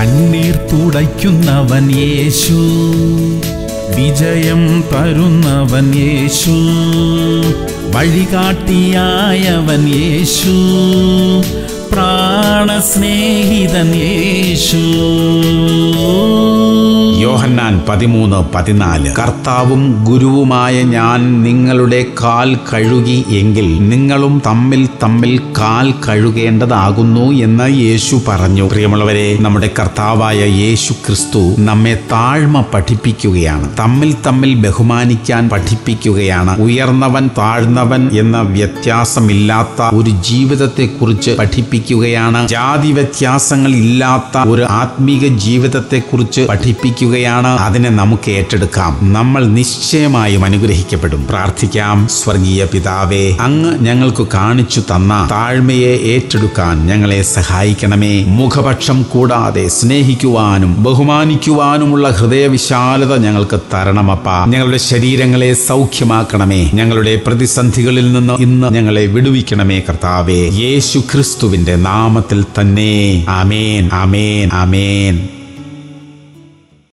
കണ്ണീർ തുടയ്ക്കുന്നവൻ യേശു. വിജയം തരുന്നവൻ യേശു. വഴികാട്ടിയായവൻ യേശു. പ്രാണസ്നേഹിതൻ യേശു. യോഹന്നാൻ പതിമൂന്ന് പതിനാല്. കർത്താവും ഗുരുവുമായ ഞാൻ നിങ്ങളുടെ കാൽ കഴുകി എങ്കിൽ നിങ്ങളും തമ്മിൽ തമ്മിൽ കാൽ കഴുകേണ്ടതാകുന്നു എന്ന് യേശു പറഞ്ഞു. പ്രിയമുള്ളവരെ നമ്മുടെ കർത്താവായ യേശു ക്രിസ്തു നമ്മെ താഴ്മ പഠിപ്പിക്കുകയാണ്. തമ്മിൽ തമ്മിൽ ബഹുമാനിക്കാൻ പഠിപ്പിക്കുകയാണ്. ഉയർന്നവൻ താഴ്ന്നവൻ എന്ന വ്യത്യാസമില്ലാത്ത ഒരു ജീവിതത്തെക്കുറിച്ച് പഠിപ്പിക്കുകയാണ്. ജാതി വ്യത്യാസങ്ങൾ ഇല്ലാത്ത ഒരു ആത്മീക ജീവിതത്തെക്കുറിച്ച് പഠിപ്പിക്കുകയാണ്. അതിനെ നമുക്ക് ഏറ്റെടുക്കാം. നമ്മൾ നിശ്ചയമായും അനുഗ്രഹിക്കപ്പെടും. പ്രാർത്ഥിക്കാം സ്വർഗീയ പിതാവേ അങ്ങ് ഞങ്ങൾക്ക് കാണിച്ചു തന്ന താഴ്മയെ ഏറ്റെടുക്കാൻ ഞങ്ങളെ സഹായിക്കണമേ. മുഖപക്ഷം കൂടാതെ സ്നേഹിക്കുവാനും ബഹുമാനിക്കുവാനുമുള്ള ഹൃദയവിശാലത ഞങ്ങൾക്ക് തരണമപ്പ. ഞങ്ങളുടെ ശരീരങ്ങളെ സൗഖ്യമാക്കണമേ. ഞങ്ങളുടെ പ്രതിസന്ധികളിൽ നിന്ന് ഇന്ന് ഞങ്ങളെ വിടുവിക്കണമേ കർത്താവേ. യേശു ക്രിസ്തുവിന്റെ നാമത്തിൽ തന്നെ. ആമേൻ ആമേൻ ആമേൻ.